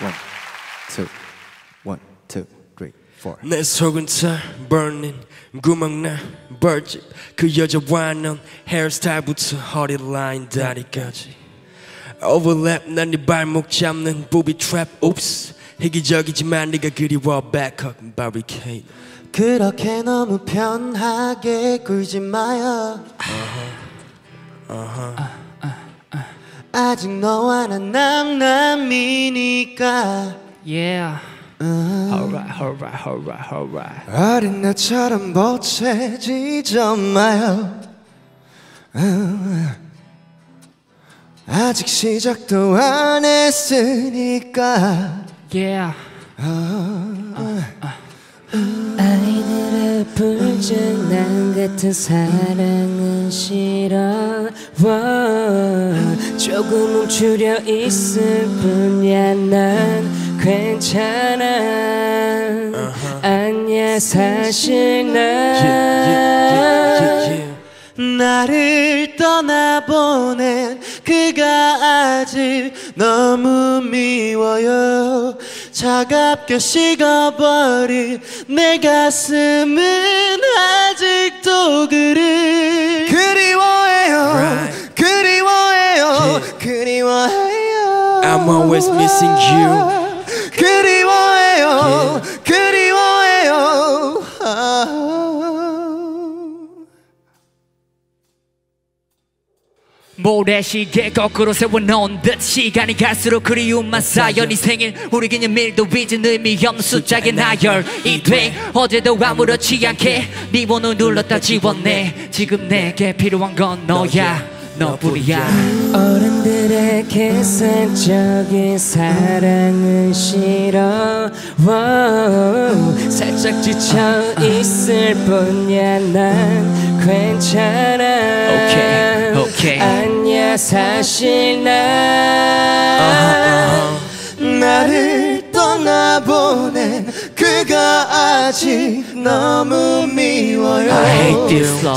One, two, one, two, three, four. 내 속은 다 burning 구멍나 벌집 그 여자와 넌 헤어스타일부터 허리 라인 다리까지 overlap 난네 발목 잡는 booby trap oops 희기적이지만 네가 그리워 back up barricade 그렇게 너무 편하게 굴지 마요 아직 너와 난 남남이니까 Yeah. Alright, alright, alright, alright. 어린 나처럼 보채지지 마요 음. 아직 시작도 안 했으니까 Yeah. 아 이들의 불장난 같은 사랑은 싫어. 워, 조금 멈추려 있을 뿐이야. 난 괜찮아. 아니야 사실 난. 나를 떠나보낸 그가 아직 너무 미워요 차갑게 식어버린 내 가슴은 아직도 그를 그리워해요. Right. 그리워해요. 그리워해요. I'm always missing you. 그리워해요. 그리워해요. 아. 모래시계 거꾸로 세워놓은 듯 시간이 갈수록 그리움만 쌓여 네 생일 우리 기념일도 잊은 의미 없는 숫자의 나열 이 돼 어제도 아무렇지 않게 네 번호 눌렀다 지웠네. 지금 내게 필요한 건 너야 너뿐이야. 어른들의 계산적인 사랑은 싫어 워, 살짝 지쳐 있을 뿐이야. 난 괜찮아. 오 오케이. 아니야 사실 난 나를 떠나보낸 그가 아직 너무 미워요.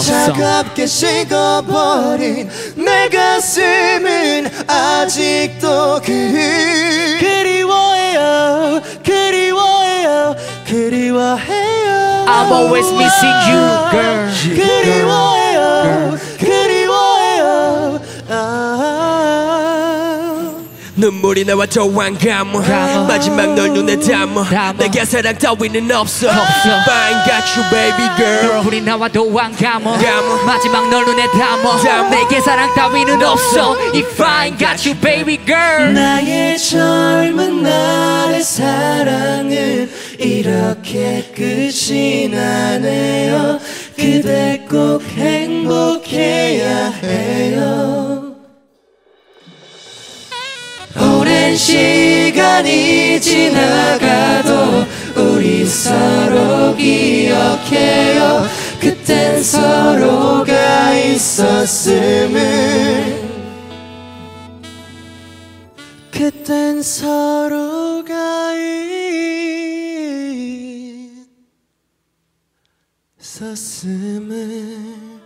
차갑게 식어버린 내 가슴은 아직도 그 그리워해요. 그리워해요. 그리워해요. I'm always missing you girl. 그리 눈물이 나와 감어. 마지막 널 눈에 담아. 내게 사랑 따위는 없어 없어. Fine got you baby girl 우리 나와도 감어. 마지막 널 눈에 담아. 내게 사랑 따위는 없어 If I got you baby girl 나의 젊은 날의 사랑은 이렇게 끝이 나네요 그대 꼭 행복해야 해요 오랜 시간이 지나가도 우리 서로 기억해요. 그땐 서로가 있었음을. 그땐 서로가 있었음을